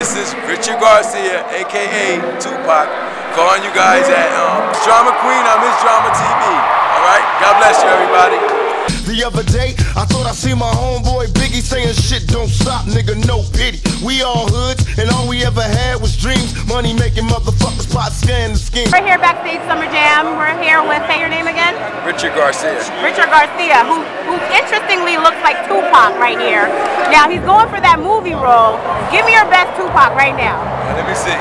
This is Richard Garcia, aka Tupac, calling you guys at um, Drama Queen on Miss Drama TV. All right, God bless you, everybody. The other day, I thought I seen my homeboy Biggie saying shit don't stop, nigga, no pity. We all hoods, and all we ever had was dreams. Money making motherfuckers pot scan the scheme. We're here backstage Summer Jam. We're here with, say your name again? Richard Garcia. Richard Garcia, who, who interestingly looks like Tupac right here. Now, he's going for that movie role. Give me your best Tupac right now. Let me see.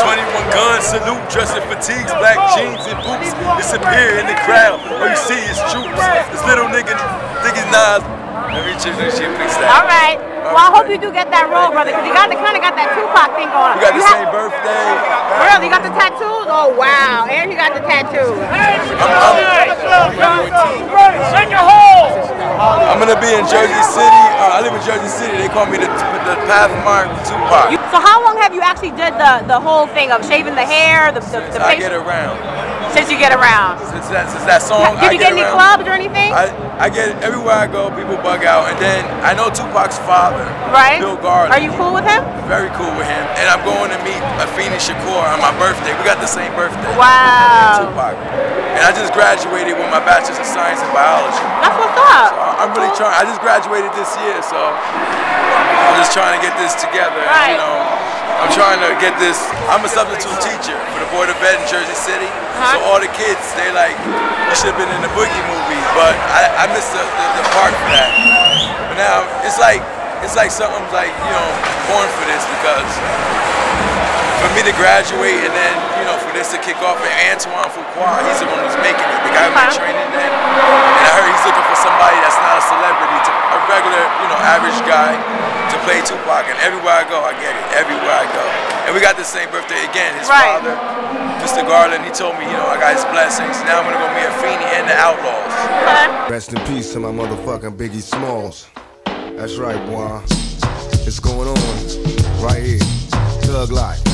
21 guns, salute, dressed in fatigues, black jeans and boots. Disappear in the crowd. All you see is troops. This little nigga think he's Nas. Let me check that shit, fix that. All right. Well, I hope you do get that role, brother, because you got the kind of got that Tupac thing going on. We got the You same have- birthday. Really? You got the tattoos? Oh, wow. And you got the tattoos. I'm gonna be in Jersey City. Uh, I live in Jersey City. They call me the, the Pathmark Tupac. You- So how long have you actually did the, the whole thing of shaving the hair, the, the, the I get around. since you get around? Since that, since that song, Did I you get any around. clubs or anything? I, I get everywhere I go, people bug out, and then I know Tupac's father, right? Bill Garland. Are you cool with him? Very cool with him, and I'm going to meet Afeni Shakur on my birthday. We got the same birthday. Wow. Tupac. And I just graduated with my bachelor's of science in biology. That's what's up. I- I'm really trying. I just graduated this year, so I'm just trying to get this together. and, Right. You know, I'm trying to get this. I'm a substitute teacher for the Board of Ed in Jersey City. So Uh-huh. all the kids, they like, you should have been in the Boogie movie, but I, I missed the, the, the part for that. But now it's like it's like something like you know born for this because for me to graduate and then you know this to kick off and Antoine Fuqua, he's the one who's making it. The guy who's training that. And I heard he's looking for somebody that's not a celebrity, to, a regular, you know, average guy to play Tupac. And everywhere I go, I get it. Everywhere I go. And we got the same birthday again. His Right. father, Mr. Garland, he told me, you know, I got his blessings. Now I'm gonna go meet Afeni and the Outlaws. Okay. Rest in peace to my motherfucking Biggie Smalls. That's right, boy. It's going on right here. Thug life.